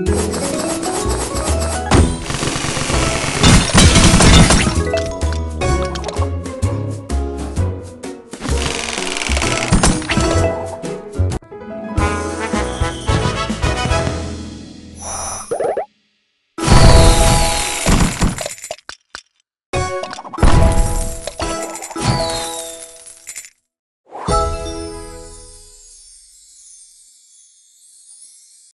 Música